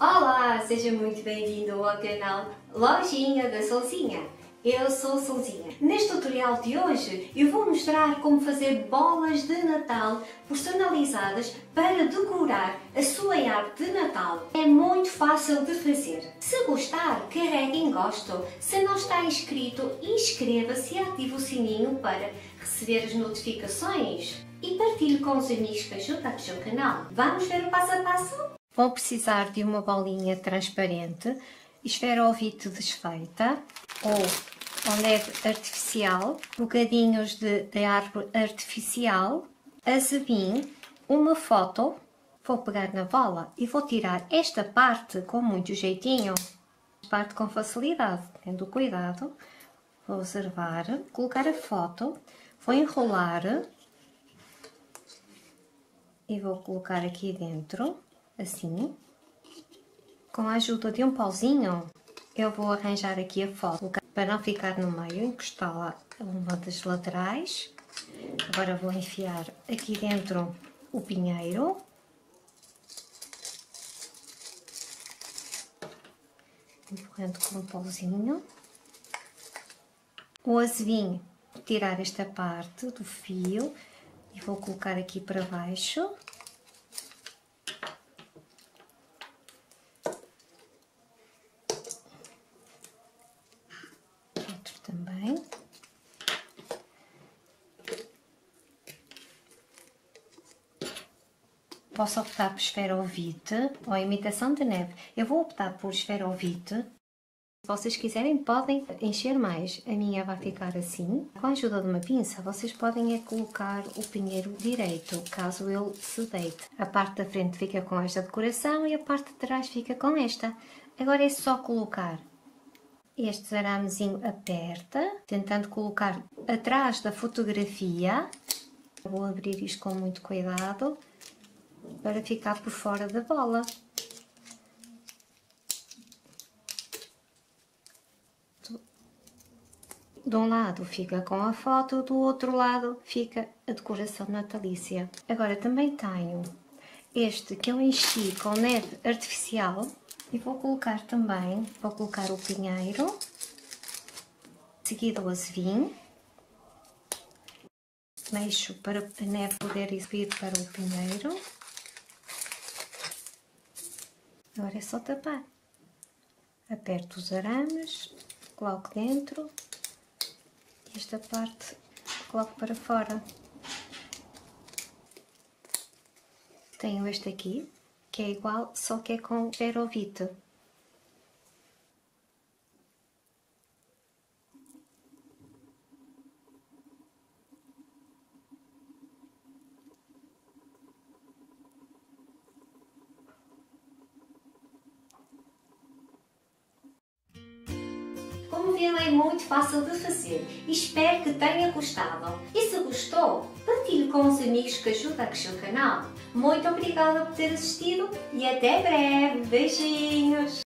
Olá, seja muito bem-vindo ao canal Lojinha da Solzinha. Eu sou Solzinha. Neste tutorial de hoje eu vou mostrar como fazer bolas de Natal personalizadas para decorar a sua árvore de Natal. É muito fácil de fazer. Se gostar, carregue em gosto. Se não está inscrito, inscreva-se e ative o sininho para receber as notificações e partilhe com os amigos que ajudam aqui o canal. Vamos ver o passo a passo? Vou precisar de uma bolinha transparente, esferovite desfeita. Ou, ou neve artificial, bocadinhos de, de árvore artificial, azebim, uma foto, vou pegar na bola e vou tirar esta parte com muito jeitinho, parte com facilidade, tendo cuidado, vou observar, colocar a foto, vou enrolar. E vou colocar aqui dentro assim. Com a ajuda de um pauzinho, eu vou arranjar aqui a foto para não ficar no meio, encostá-la a uma das laterais. Agora vou enfiar aqui dentro o pinheiro. Empurrando com um pauzinho. O azevinho, tirar esta parte do fio e vou colocar aqui para baixo. Posso optar por esferovite ou imitação de neve. Eu vou optar por esferovite. Se vocês quiserem, podem encher mais. A minha vai ficar assim. Com a ajuda de uma pinça, vocês podem é colocar o pinheiro direito, caso ele se deite. A parte da frente fica com esta decoração e a parte de trás fica com esta. Agora é só colocar este aramezinho aperta, tentando colocar atrás da fotografia. Vou abrir isto com muito cuidado para ficar por fora da bola. De um lado fica com a foto, do outro lado fica a decoração natalícia. Agora também tenho este que eu enchi com neve artificial e vou colocar também, vou colocar o pinheiro, seguido o azevinho, mexo para a neve poder subir para o pinheiro. Agora é só tapar. Aperto os arames, coloco dentro e esta parte coloco para fora. Tenho este aqui, que é igual, só que é com esferovite. Como viram é muito fácil de fazer e espero que tenha gostado. E se gostou, partilhe com os amigos que ajudam a crescer o canal. Muito obrigada por ter assistido e até breve. Beijinhos!